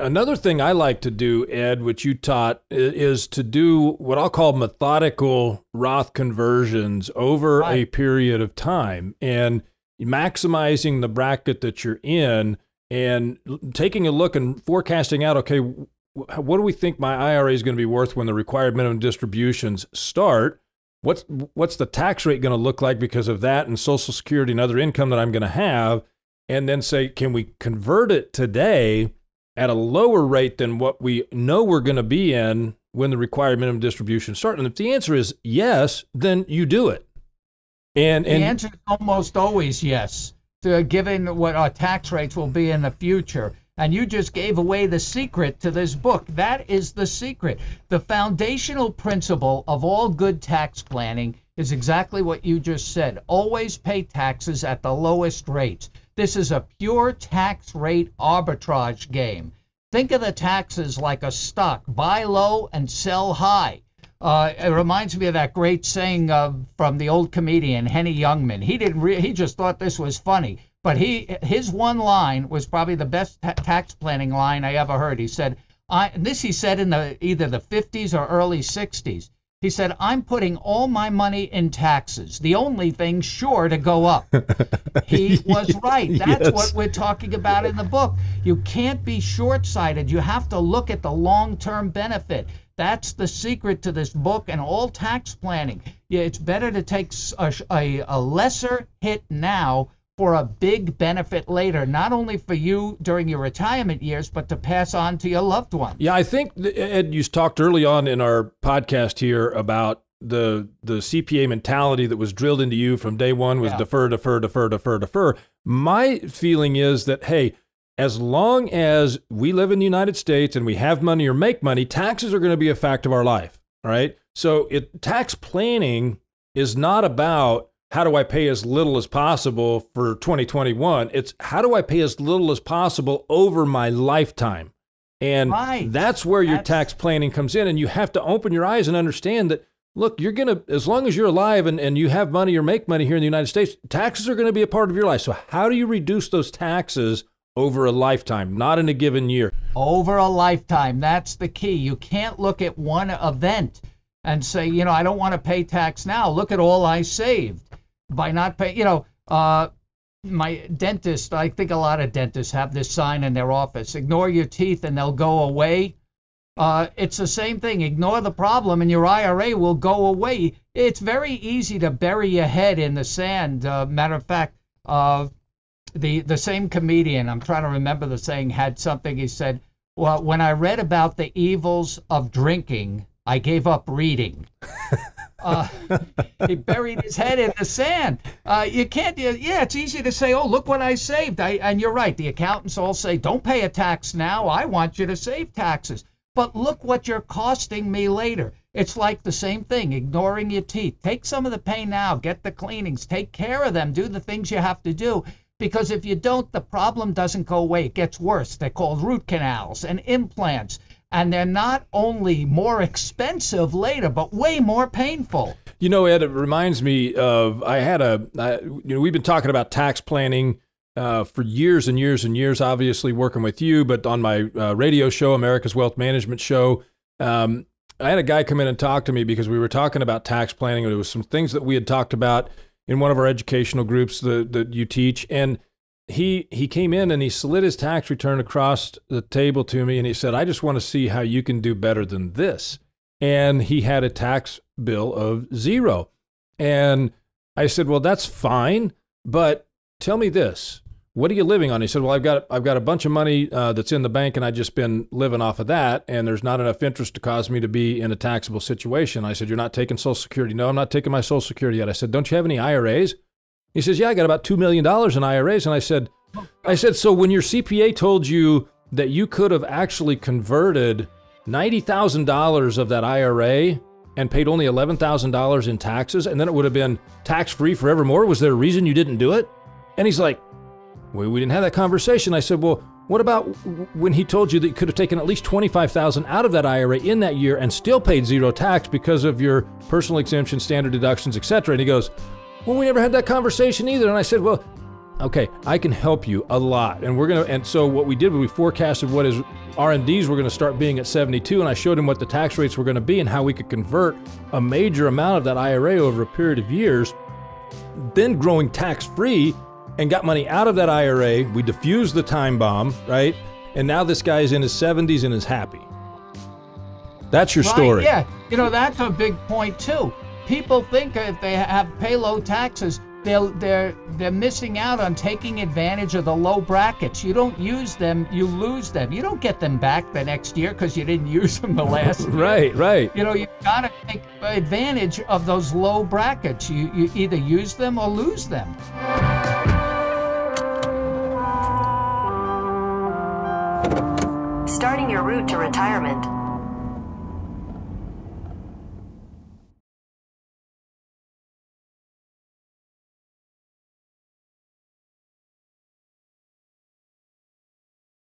another thing I like to do, Ed, which you taught, is to do what I'll call methodical Roth conversions over right. a period of time and maximizing the bracket that you're in and taking a look and forecasting out, okay, what do we think my IRA is going to be worth when the required minimum distributions start? What's what's the tax rate going to look like because of that and Social Security and other income that I'm going to have? And then say, can we convert it today at a lower rate than what we know we're going to be in when the required minimum distribution starts? And if the answer is yes, then you do it. And, and the answer is almost always yes, to, given what our tax rates will be in the future. And you just gave away the secret to this book. That is the secret. The foundational principle of all good tax planning is exactly what you just said. Always pay taxes at the lowest rates. This is a pure tax rate arbitrage game. Think of the taxes like a stock buy low and sell high. Uh, it reminds me of that great saying uh, from the old comedian Henny Youngman. He didn't. He just thought this was funny. But he his one line was probably the best ta- tax planning line I ever heard. He said, "I." This he said in the either the 50s or early 60s. He said, "I'm putting all my money in taxes. The only thing sure to go up." he was right. That's yes. what we're talking about in the book. You can't be short-sighted. You have to look at the long-term benefit. That's the secret to this book and all tax planning. Yeah, it's better to take a, a, a lesser hit now for a big benefit later, not only for you during your retirement years, but to pass on to your loved ones. Yeah, I think Ed, you talked early on in our podcast here about the the CPA mentality that was drilled into you from day one was yeah. defer, defer, defer, defer, defer. My feeling is that hey, as long as we live in the United States and we have money or make money, taxes are going to be a fact of our life. All right. So it tax planning is not about how do I pay as little as possible for 2021? It's how do I pay as little as possible over my lifetime? And right. that's where your that's... tax planning comes in. And you have to open your eyes and understand that, look, you're going to, as long as you're alive and, and you have money or make money here in the United States, taxes are going to be a part of your life. So, how do you reduce those taxes over a lifetime, not in a given year? Over a lifetime. That's the key. You can't look at one event and say, you know, I don't want to pay tax now. Look at all I saved by not paying. You know, uh, my dentist, I think a lot of dentists have this sign in their office ignore your teeth and they'll go away. Uh, it's the same thing. Ignore the problem and your IRA will go away. It's very easy to bury your head in the sand. Uh, matter of fact, uh, the, the same comedian, I'm trying to remember the saying, had something. He said, Well, when I read about the evils of drinking, I gave up reading. Uh, he buried his head in the sand. Uh, you can't. Yeah, it's easy to say, "Oh, look what I saved." I, and you're right. The accountants all say, "Don't pay a tax now. I want you to save taxes." But look what you're costing me later. It's like the same thing. Ignoring your teeth. Take some of the pain now. Get the cleanings. Take care of them. Do the things you have to do. Because if you don't, the problem doesn't go away. It gets worse. They're called root canals and implants and they're not only more expensive later, but way more painful. You know, Ed, it reminds me of I had a, I, you know, we've been talking about tax planning uh, for years and years and years, obviously working with you, but on my uh, radio show, America's Wealth Management Show, um, I had a guy come in and talk to me because we were talking about tax planning. There was some things that we had talked about in one of our educational groups that, that you teach. And he he came in and he slid his tax return across the table to me and he said, "I just want to see how you can do better than this." And he had a tax bill of zero. And I said, "Well, that's fine, but tell me this: what are you living on?" He said, "Well, I've got I've got a bunch of money uh, that's in the bank, and I've just been living off of that, and there's not enough interest to cause me to be in a taxable situation." I said, "You're not taking Social Security?" "No, I'm not taking my Social Security yet." I said, "Don't you have any IRAs?" He says, "Yeah, I got about two million dollars in IRAs." And I said, "I said, so when your CPA told you that you could have actually converted ninety thousand dollars of that IRA and paid only eleven thousand dollars in taxes, and then it would have been tax free forevermore, was there a reason you didn't do it?" And he's like, "Well, we didn't have that conversation." I said, "Well." What about when he told you that you could have taken at least 25,000 out of that IRA in that year and still paid zero tax because of your personal exemption, standard deductions, etc.? And he goes, well, we never had that conversation either. And I said, well, okay, I can help you a lot. And we're going to, and so what we did was we forecasted what his RMDs were going to start being at 72, and I showed him what the tax rates were going to be and how we could convert a major amount of that IRA over a period of years, then growing tax free and got money out of that IRA. We diffused the time bomb, right? And now this guy is in his 70s and is happy. That's your right, story. Yeah, you know, that's a big point too. People think if they have pay low taxes, they're they're they're missing out on taking advantage of the low brackets. You don't use them, you lose them. You don't get them back the next year because you didn't use them the last year. right, right. You know, you've got to take advantage of those low brackets. You you either use them or lose them. Starting your route to retirement.